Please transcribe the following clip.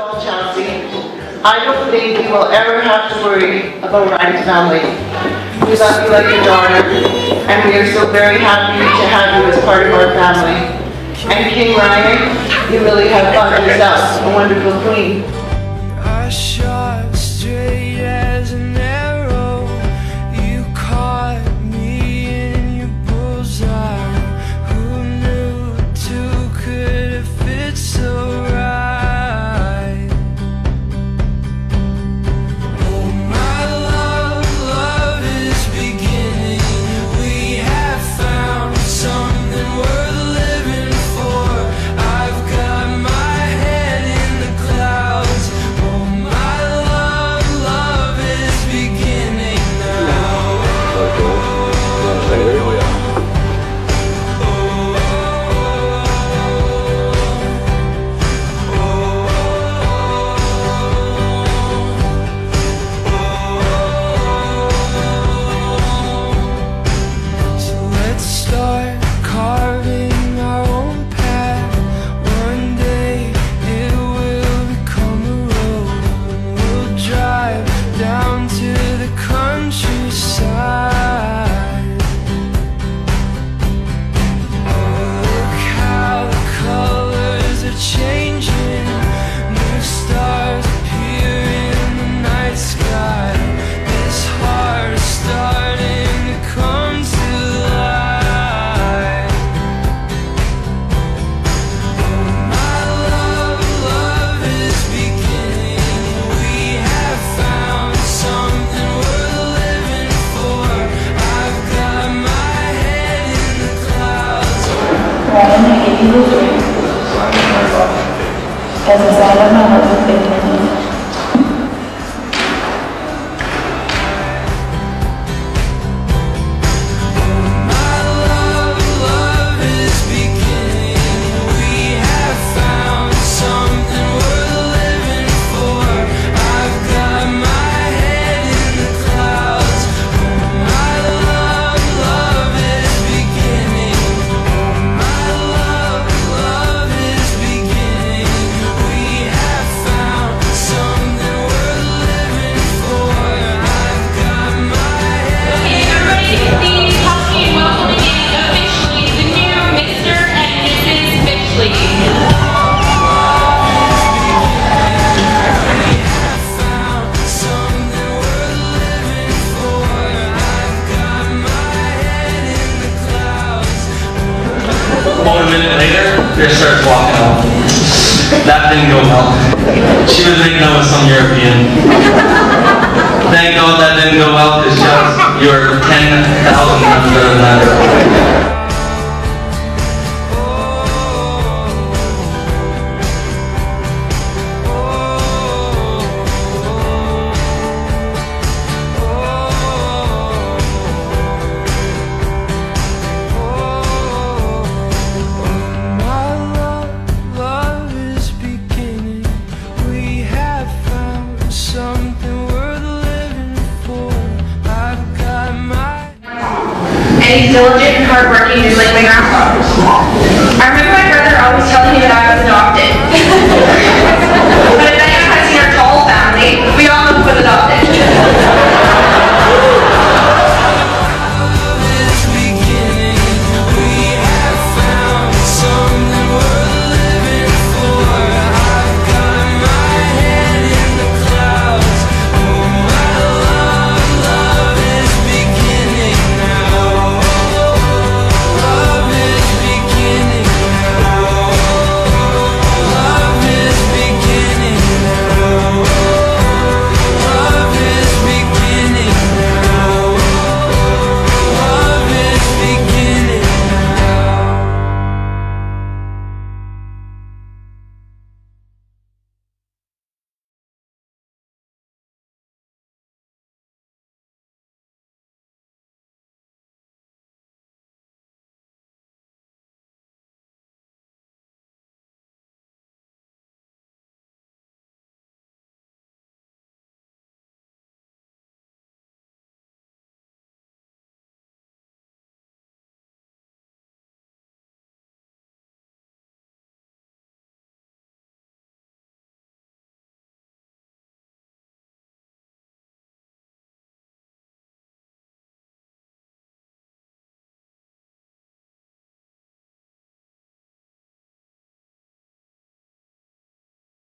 of I don't believe you will ever have to worry about Ryan's family. We love you like a daughter, and we are so very happy to have you as part of our family. And King Ryan, you really have found yourself a wonderful queen. As a sign of my love and faith. just starts walking off. That didn't go well. She was making out with some European. Thank God that didn't go well because you're. diligent, and hardworking just like my grandpa. I remember my brother always telling me that I was adopted.